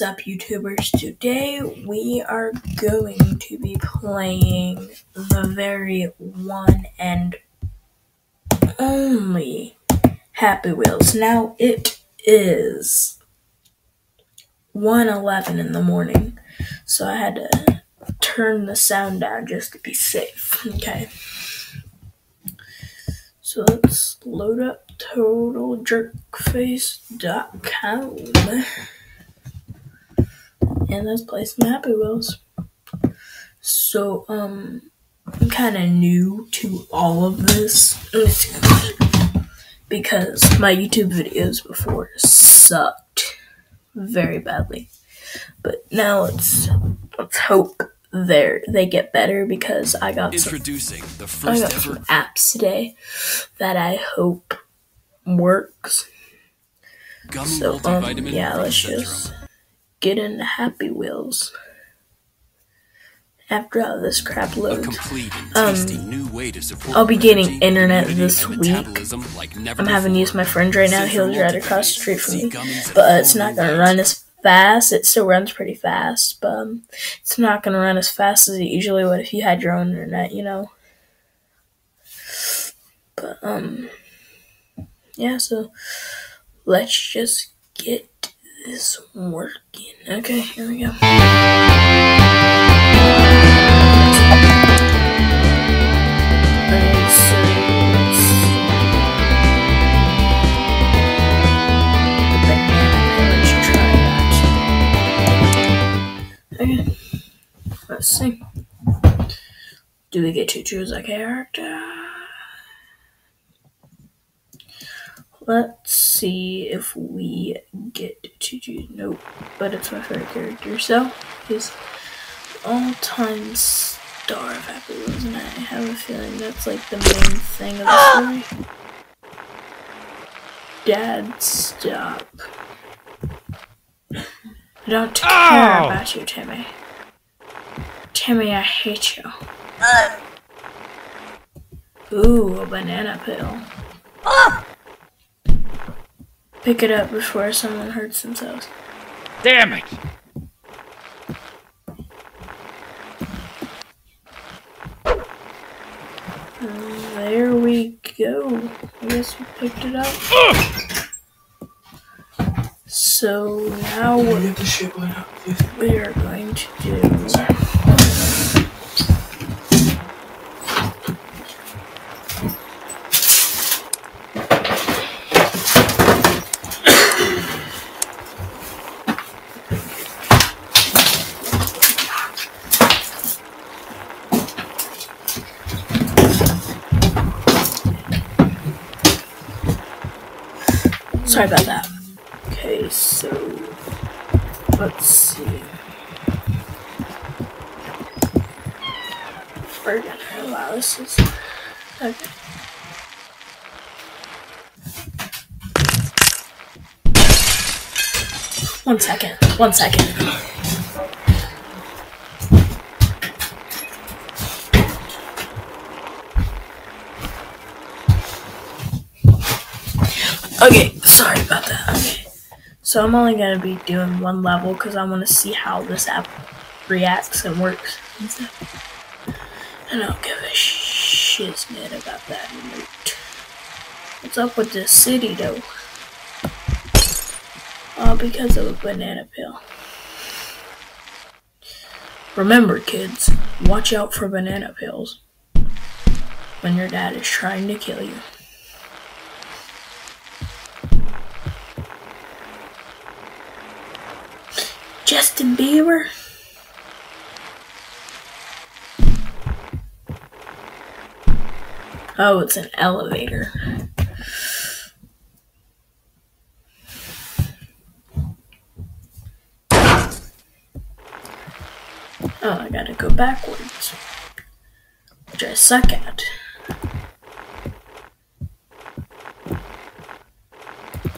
What is up, YouTubers? Today we are going to be playing the very one and only Happy Wheels. Now it is 1:11 in the morning, so I had to turn the sound down just to be safe. Okay. So let's load up totaljerkface.com and let's play some Happy Wheels. So, um, I'm kind of new to all of this because my YouTube videos before sucked very badly. But now let's let's hope they they get better because I got some, Introducing the I first got ever some apps today that I hope works. gummy So, um, yeah, let's just get into Happy Wheels. After all this crap loads. Um, new way to support I'll be getting internet this week. like I'm having before. used my friend right now. He lives right across the street from me. But it's not gonna run as fast. It still runs pretty fast, but um, it's not gonna run as fast as it usually would if you had your own internet, you know. But um, yeah. So let's just get this working. Okay, here we go. Okay, let's see. Do we get to choose a character? Let's see if we get to do. Nope, but it's my favorite character. So, he's all-time star of Happy Wheels, and I have a feeling that's like the main thing of the story. Dad, stop. I don't care oh! about you, Timmy. Timmy, I hate you. Uh. Ooh, a banana peel. Pick it up before someone hurts themselves. Damn it! And there we go. I guess we picked it up. So now what we are going to do. Sorry about that. Okay, so let's see. We're gonna this is okay. One second. One second. Okay, sorry about that. Okay. So I'm only gonna be doing one level because I want to see how this app reacts and works and stuff. I don't give a shiznit about that note. What's up with this city though? All because of a banana peel. Remember, kids, watch out for banana peels when your dad is trying to kill you. Justin Bieber? Oh, it's an elevator. Oh, I gotta go backwards. which I suck at.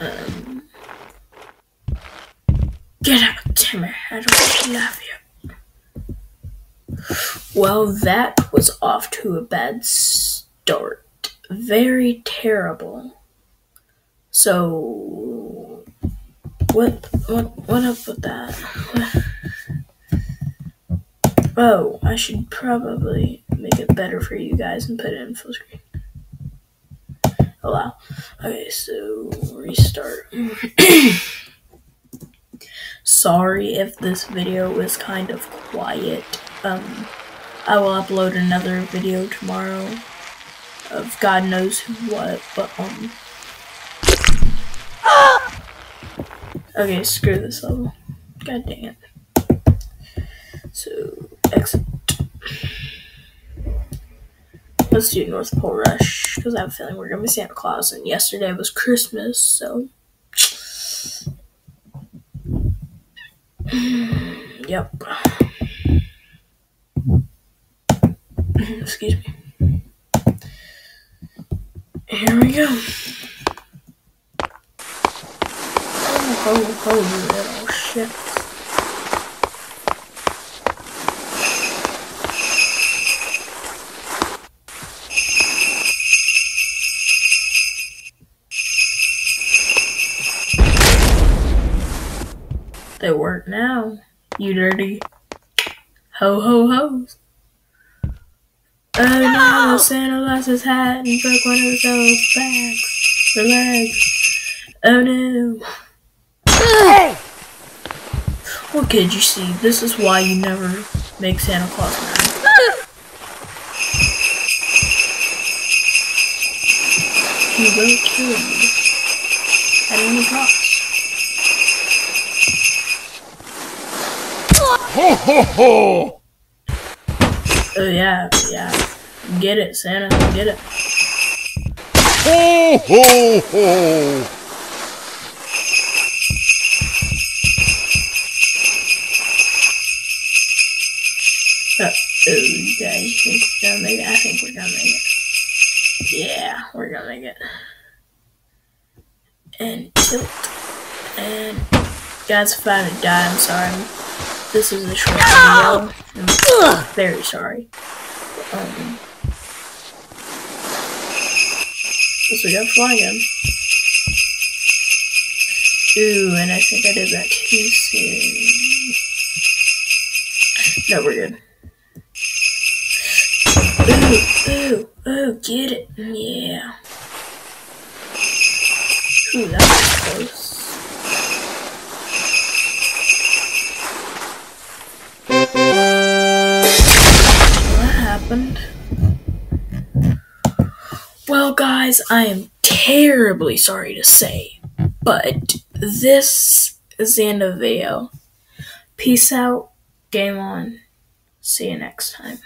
Um, get out, Timmy. I don't love you. Well, that was off to a bad start. Very terrible. So, what, what, what up with that? Oh, I should probably make it better for you guys and put it in full screen. Oh wow. Okay, so restart. Sorry if this video was kind of quiet. Um, I will upload another video tomorrow of God knows what, but um. Okay, screw this level. God dang it. So exit. Let's do North Pole Rush because I have a feeling we're gonna be Santa Claus, and yesterday was Christmas, so. yep. Excuse me. Here we go. Oh, oh, oh, little shit. They work now, you dirty ho ho hoes. Oh no, Santa lost his hat and broke one of those bags, the legs. Oh no. What kid you see? This is why you never make Santa Claus mad. He will kill you at any cost. Ho ho ho! Oh yeah, yeah. Get it, Santa. Get it. Ho ho ho! Uh, oh, you guys think we're gonna make it? I think we're gonna make it. Yeah, we're gonna make it. And tilt. And guys, if I died, I'm sorry. This is a short video. I'm very sorry. Um, so we got fly again. Ooh, and I think I did that too soon. No, we're good. Ooh, ooh, ooh, get it. Yeah. Ooh, that was close. What happened? Well, guys, I am terribly sorry to say, but this is the end of the video. Peace out, game on, see you next time.